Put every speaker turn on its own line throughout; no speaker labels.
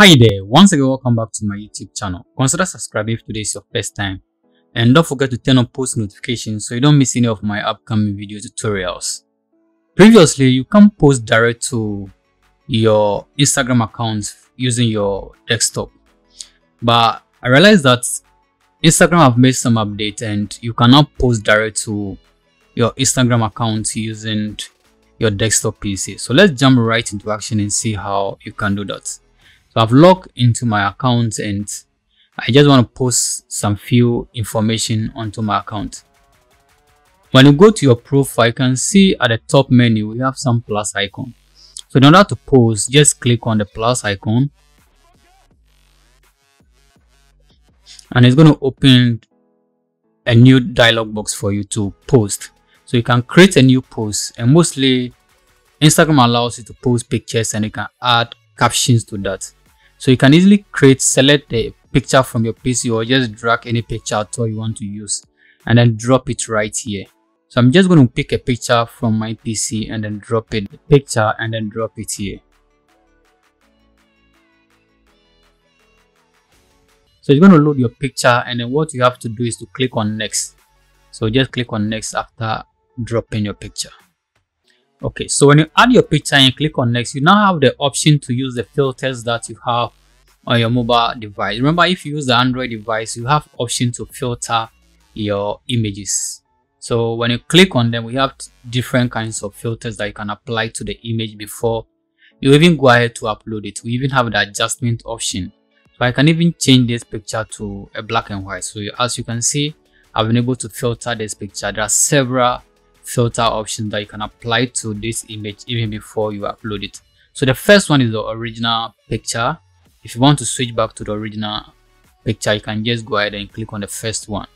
Hi there, once again welcome back to my YouTube channel. Consider subscribing if today is your first time. And don't forget to turn on post notifications so you don't miss any of my upcoming video tutorials. Previously, you can post direct to your Instagram account using your desktop. But I realized that Instagram have made some update and you cannot post direct to your Instagram account using your desktop PC. So let's jump right into action and see how you can do that. I've logged into my account and I just want to post some few information onto my account. When you go to your profile, you can see at the top menu, we have some plus icon. So in order to post, just click on the plus icon. And it's going to open a new dialog box for you to post. So you can create a new post and mostly Instagram allows you to post pictures and you can add captions to that. So you can easily create, select the picture from your PC or just drag any picture at all you want to use and then drop it right here. So I'm just going to pick a picture from my PC and then drop it, the picture and then drop it here. So you're going to load your picture and then what you have to do is to click on next. So just click on next after dropping your picture. Okay, so when you add your picture and click on next, you now have the option to use the filters that you have on your mobile device. Remember, if you use the Android device, you have option to filter your images. So when you click on them, we have different kinds of filters that you can apply to the image before you even go ahead to upload it. We even have the adjustment option. So I can even change this picture to a black and white. So as you can see, I've been able to filter this picture. There are several filter options that you can apply to this image even before you upload it. So the first one is the original picture. If you want to switch back to the original picture, you can just go ahead and click on the first one.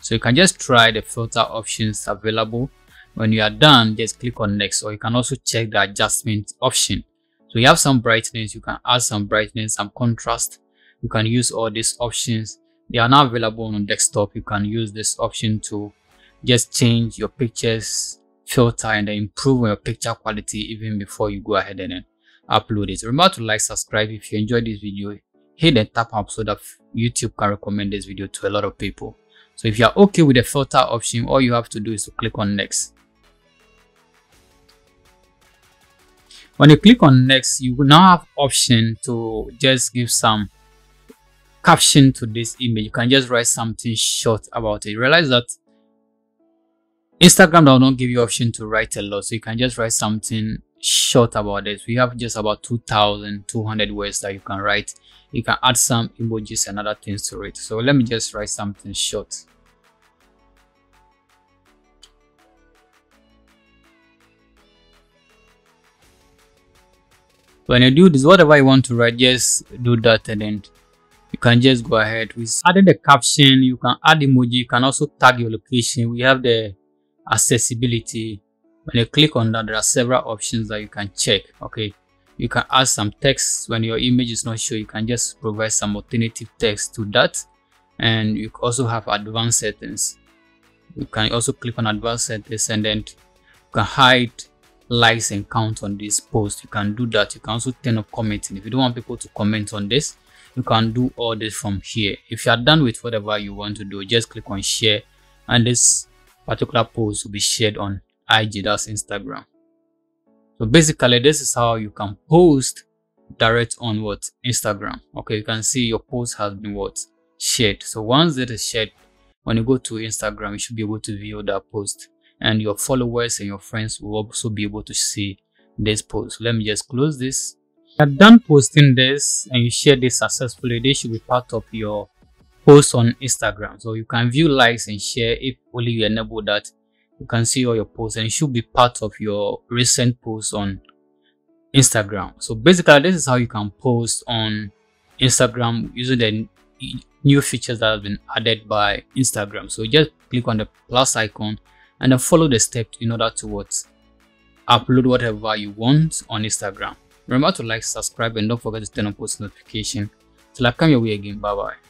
So you can just try the filter options available. When you are done, just click on next or you can also check the adjustment option. So you have some brightness, you can add some brightness, some contrast. You can use all these options. They are now available on desktop. You can use this option to just change your pictures filter and improve your picture quality even before you go ahead and upload it. Remember to like, subscribe if you enjoyed this video. Hit the tap up so that YouTube can recommend this video to a lot of people. So if you are okay with the filter option, all you have to do is to click on next. When you click on next, you will now have option to just give some caption to this image. You can just write something short about it. Realize that Instagram does not give you option to write a lot, so you can just write something short about it. We have just about 2,200 words that you can write. You can add some emojis and other things to it. So let me just write something short. When you do this, whatever you want to write, just do that and then you can just go ahead. We added the caption, you can add emoji, you can also tag your location. We have the accessibility. When you click on that there are several options that you can check okay? You can add some text. When your image is not sure you can just provide some alternative text to that. And you also have advanced settings. You can also click on advanced settings and then you can hide likes and count on this post. You can do that. You can also turn off commenting. If you don't want people to comment on this you can do all this from here. If you are done with whatever you want to do just click on share. And this particular post will be shared on IG, that's Instagram. So basically, this is how you can post direct on what Instagram. Okay, you can see your post has been what shared. So once it is shared, when you go to Instagram, you should be able to view that post, and your followers and your friends will also be able to see this post. Let me just close this. You are done posting this and you share this successfully. This should be part of your post on Instagram. So you can view likes and share if only you enable that. You can see all your posts and it should be part of your recent posts on Instagram. So basically this is how you can post on Instagram using the new features that have been added by Instagram. So just click on the plus icon and then follow the steps in order to what upload whatever you want on Instagram. Remember to like, subscribe and don't forget to turn on post notification. Till I come your way again. Bye bye.